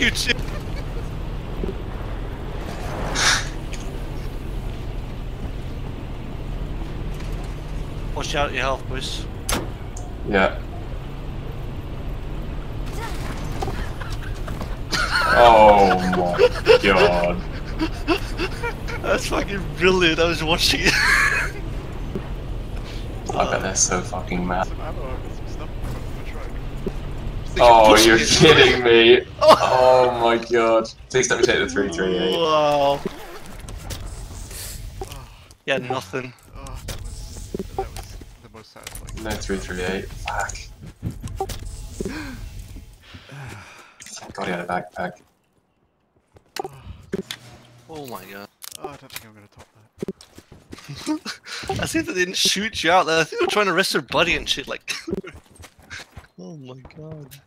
you, Chip. Watch out your health, boys. Yeah. Oh my god. That's fucking brilliant. I was watching it. I bet they're so fucking mad. Oh, you're kidding me. Oh my god. Please let me take the 338. Wow. Oh, Yeah, nothing. oh, that was that was the most satisfying. No 338. Fuck. Thank god he had a backpack. Oh my god. Oh, I don't think I'm gonna top that. I think they didn't shoot you out there. I think they were trying to arrest their buddy and shit like. Oh my god.